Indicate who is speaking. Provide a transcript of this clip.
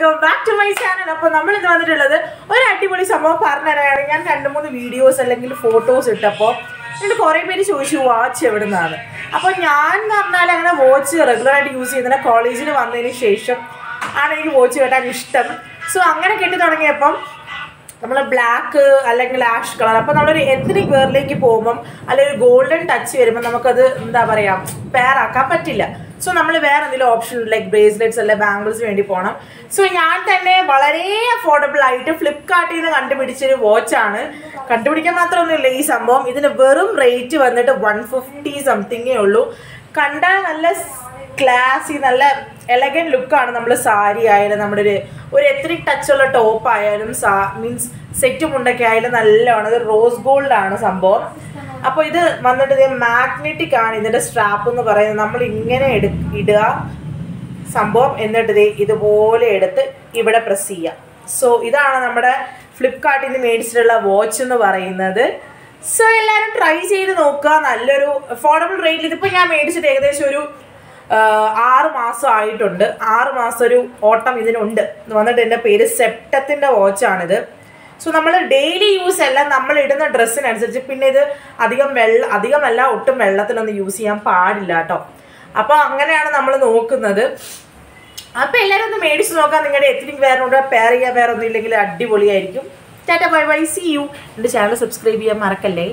Speaker 1: Welcome back to my channel അപ്പോൾ നമ്മൾ ഇന്ന് വന്നിട്ടുള്ളത് ഒരു അടിപൊളി സംഭവം പറഞ്ഞു തരാനാണ് ഞാൻ രണ്ട് മൂന്ന് വീഡിയോസ് അല്ലെങ്കിൽ ഫോട്ടോസ് ഇട്ടപ്പോൾ എന്നിട്ട് കുറേ പേര് ചോദിച്ചു വാച്ച് എവിടെ നിന്നാണ് അപ്പോൾ ഞാൻ എന്ന് പറഞ്ഞാൽ അങ്ങനെ വാച്ച് റെഗുലറായിട്ട് യൂസ് ചെയ്യുന്നത് കോളേജിൽ വന്നതിന് ശേഷം ആണ് എനിക്ക് വാച്ച് കെട്ടാൻ ഇഷ്ടം. സോ അങ്ങനെ കെട്ടി തുടങ്ങിയപ്പം നമ്മൾ ബ്ലാക്ക് അല്ലെങ്കിൽ ആഷ് കളർ അപ്പോൾ നമ്മളൊരു എത്നിക് വേറിലേക്ക് പോകുമ്പം അല്ലെങ്കിൽ ഒരു ഗോൾഡൻ ടച്ച് വരുമ്പോൾ നമുക്കത് എന്താ പറയുക പെയറാക്കാൻ പറ്റില്ല. സോ നമ്മൾ വേറെ എന്തെങ്കിലും ഓപ്ഷൻ ലൈക്ക് ബ്രേസ്ലെറ്റ്സ് അല്ലെ ബാംഗിൾസ് വേണ്ടി പോകണം സോ ഞാൻ തന്നെ വളരെ അഫോർഡബിൾ ആയിട്ട് ഫ്ലിപ്കാർട്ടിൽ നിന്ന് കണ്ടുപിടിച്ചൊരു വാച്ചാണ് കണ്ടുപിടിക്കാൻ മാത്രമൊന്നുമില്ല ഈ സംഭവം. ഇതിന് വെറും റേറ്റ് വന്നിട്ട് വൺ ഫിഫ്റ്റി സംതിങ്ങേ ഉള്ളൂ. കണ്ടാൽ നല്ല ക്ലാസി നല്ല എലഗൻ ലുക്കാണ് നമ്മൾ സാരി ആയാലും നമ്മുടെ ഒരു ടച്ച് ടച്ചുള്ള ടോപ്പ് ആയാലും സാ മീൻസ് സെറ്റ് മുണ്ടൊക്കെ ആയാലും നല്ലതാണ് ഇത് റോസ് ഗോൾഡ് ആണ് സംഭവം. അപ്പോൾ ഇത് വന്നിട്ട് ഇത് മാഗ്നറ്റിക് ആണ് ഇതിന്റെ സ്ട്രാപ്പ് എന്ന് പറയുന്നത്. നമ്മൾ ഇങ്ങനെ എടു ഇടുക സംഭവം. എന്നിട്ട് ദേ ഇതുപോലെ എടുത്ത് ഇവിടെ പ്രസ് ചെയ്യാം സോ ഇതാണ് നമ്മുടെ ഫ്ലിപ്കാർട്ടിൽ നിന്ന് മേടിച്ചിട്ടുള്ള വാച്ച് എന്ന് പറയുന്നത്. സോ എല്ലാവരും ട്രൈ ചെയ്ത് നോക്കുക. നല്ലൊരു അഫോർഡബിൾ റേറ്റിൽ ഇതിപ്പോൾ ഞാൻ മേടിച്ചിട്ട് ഏകദേശം ഒരു ആറ് മാസം ആയിട്ടുണ്ട്. ആറ് മാസം ഒരു ഓട്ടം ഇതിനുണ്ട്. വന്നിട്ട് എന്റെ പേര് സെപ്റ്റത്തിന്റെ വാച്ചാണിത് സോ നമ്മൾ ഡെയിലി യൂസ് അല്ല നമ്മൾ ഇടുന്ന ഡ്രസ്സിനനുസരിച്ച് പിന്നെ ഇത് അധികം വെള്ള അധികമല്ല ഒട്ടും വെള്ളത്തിലൊന്നും യൂസ് ചെയ്യാൻ പാടില്ല കേട്ടോ. അപ്പോൾ അങ്ങനെയാണ് നമ്മൾ നോക്കുന്നത്. അപ്പോൾ എല്ലാവരും ഒന്ന് മേടിച്ച് നോക്കാം. നിങ്ങളുടെ എത്തിനിക് വേറെ പെയർ ചെയ്യാൻ വേറെ ഒന്നും ഇല്ലെങ്കിൽ അടിപൊളിയായിരിക്കും. Tata bye bye see you എന്റെ ചാനൽ സബ്സ്ക്രൈബ് ചെയ്യാൻ മറക്കല്ലേ?